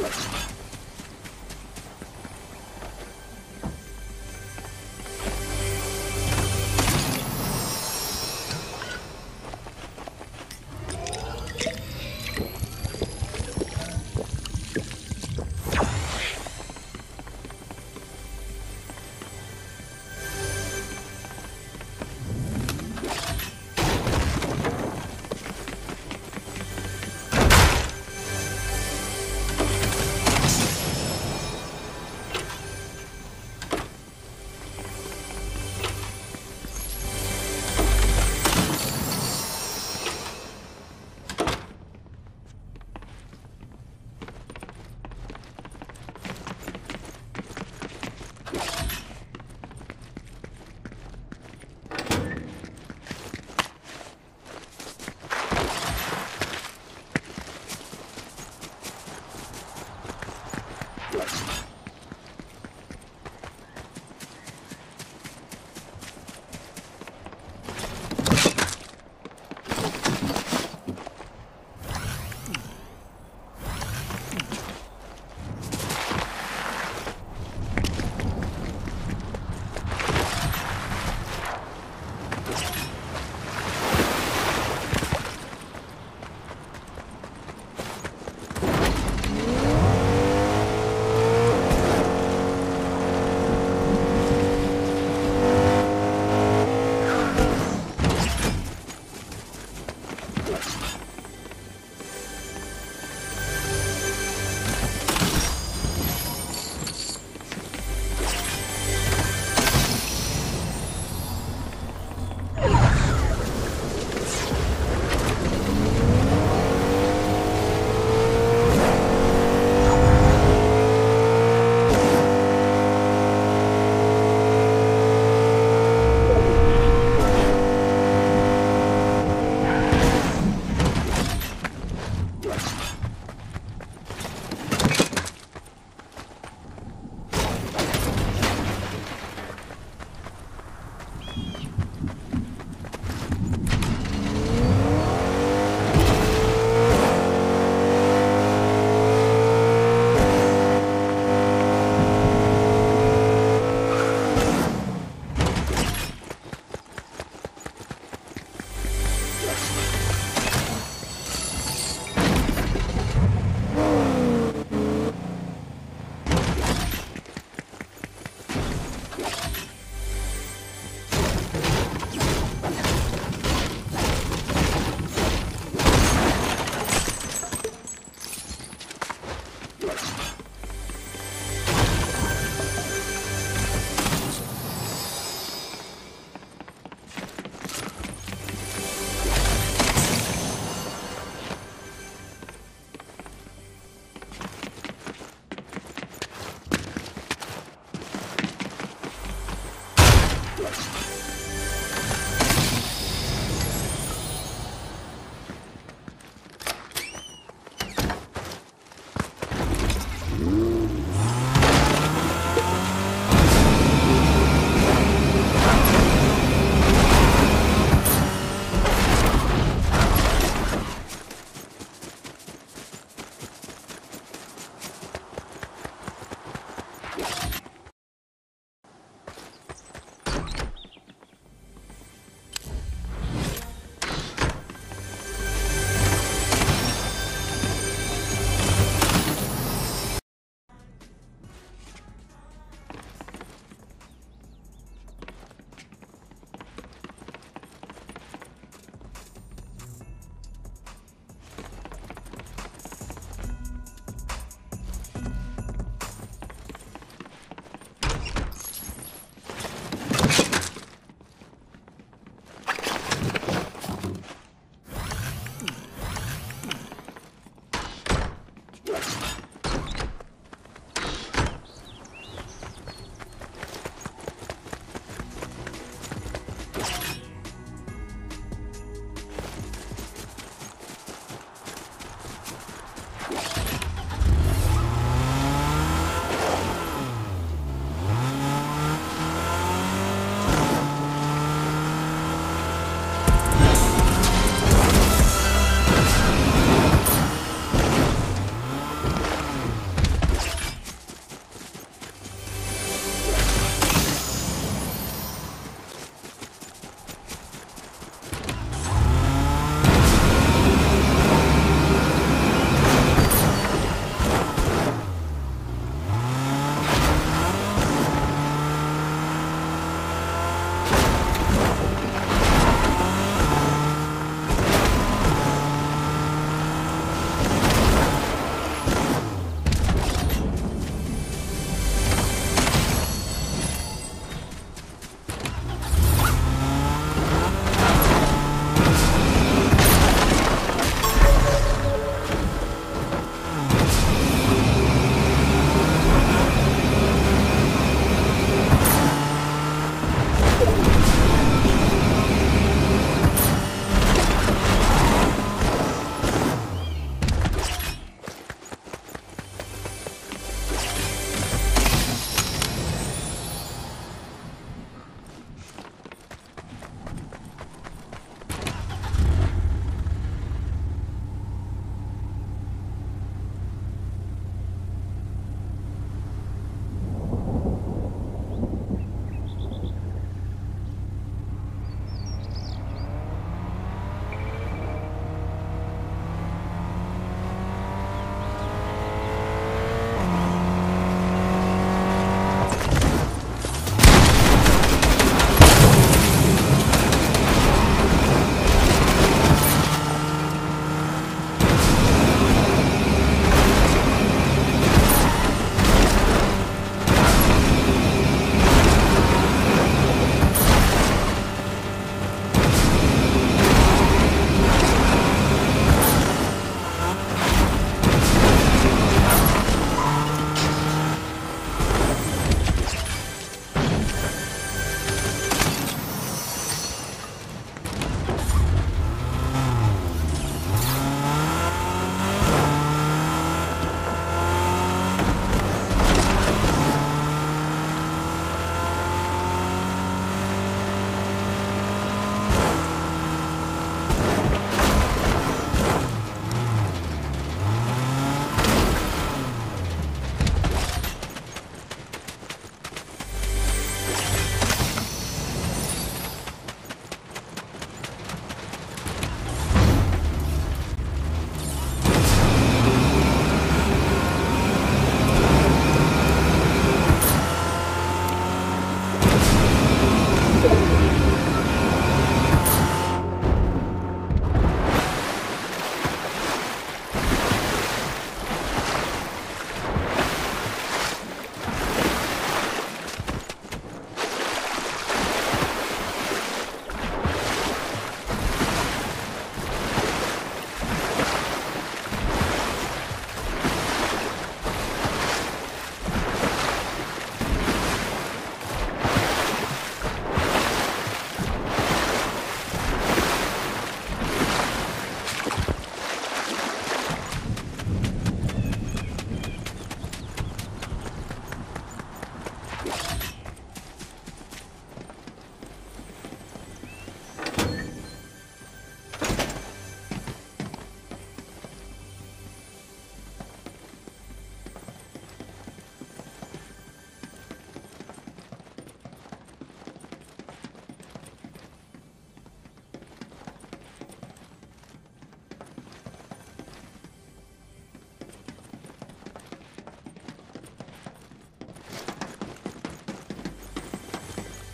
Let's go.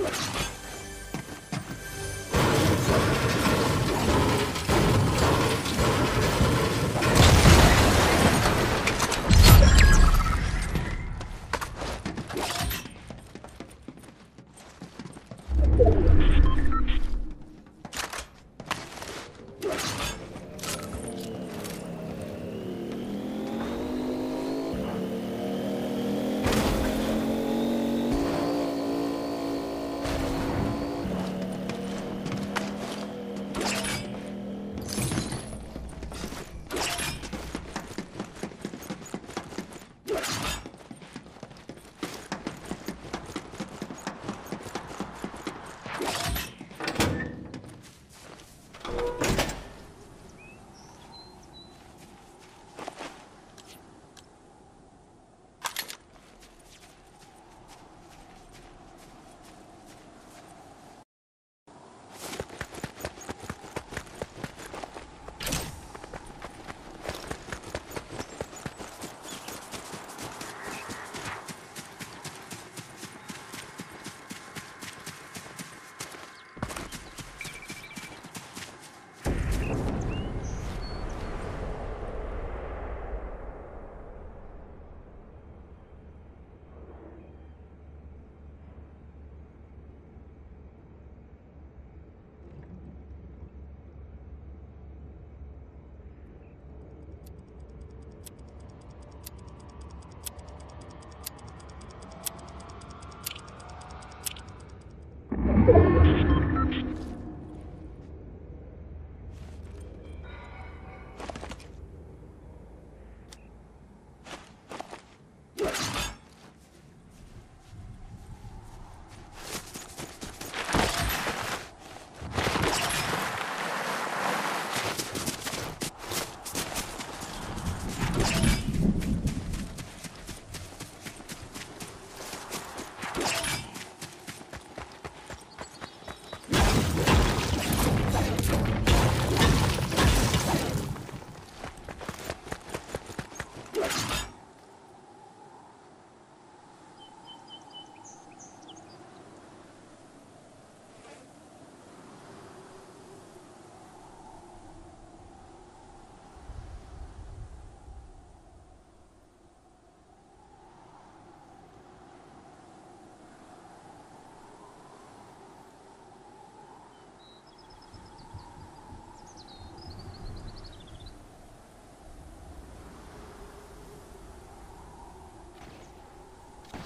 Let's go.